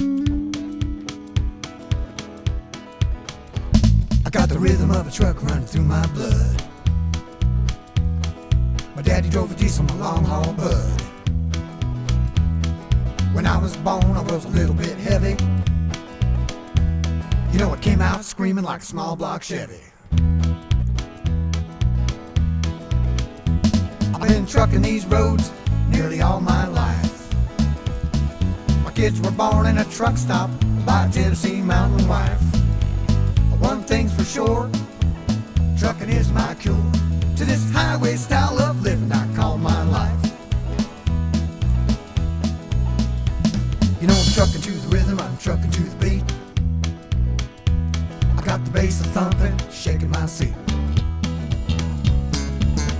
I got the rhythm of a truck running through my blood. My daddy drove a diesel, my long haul bud. When I was born, I was a little bit heavy. You know, it came out screaming like a small block Chevy. I've been trucking these roads nearly all my life. Kids were born in a truck stop by a Tennessee mountain wife. One thing's for sure, trucking is my cure to this highway style of living I call my life. You know I'm trucking to the rhythm, I'm trucking to the beat. I got the bass thumping, shaking my seat.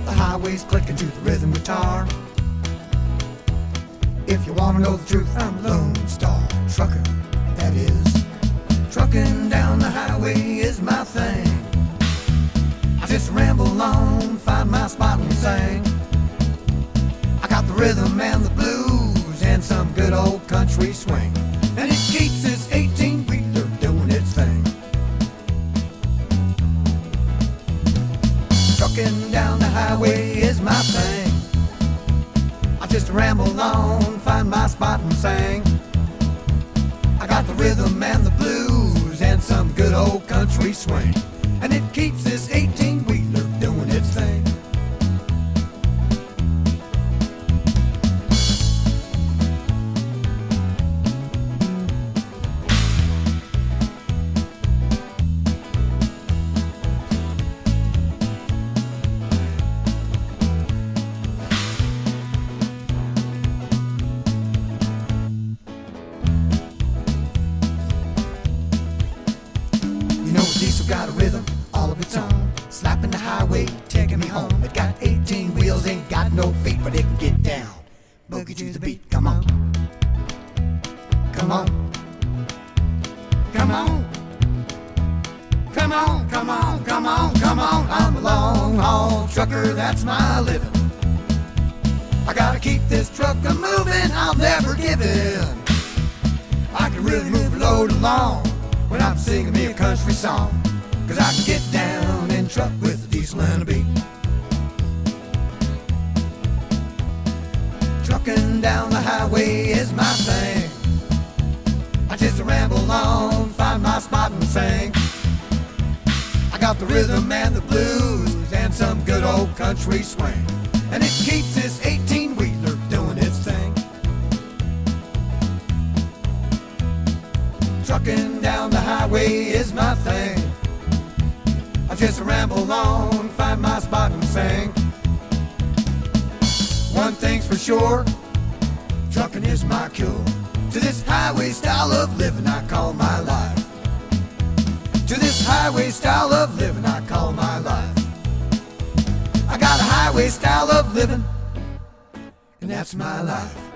The highway's clicking to the rhythm guitar. If you wanna know the truth, I'm a Lone Star Trucker, that is. Trucking down the highway is my thing. I just ramble along, find my spot and sing. I got the rhythm and the blues and some good old country swing. And it keeps this 18 wheeler doing its thing. Trucking down the highway is my thing. I just ramble along, find my spot and sing. I got the rhythm and the blues and some good old country swing. And it keeps this 18 wheeler diesel got a rhythm all of its own. Slapping the highway, taking me home. It got 18 wheels, ain't got no feet, but it can get down. Boogie to the beat, come on. Come on. Come on. Come on, come on, come on, come on. I'm a long haul trucker, that's my living. I gotta keep this truck a moving, I'll never give in. I can really move a load along I'm singing me a country song. Cause I can get down and truck with a diesel and a beat. Trucking down the highway is my thing. I just ramble along, find my spot and sing. I got the rhythm and the blues and some good old country swing. And it keeps this 18 Trucking down the highway is my thing. I just ramble along, find my spot and sing. One thing's for sure, trucking is my cure. To this highway style of living I call my life. To this highway style of living I call my life. I got a highway style of living, and that's my life.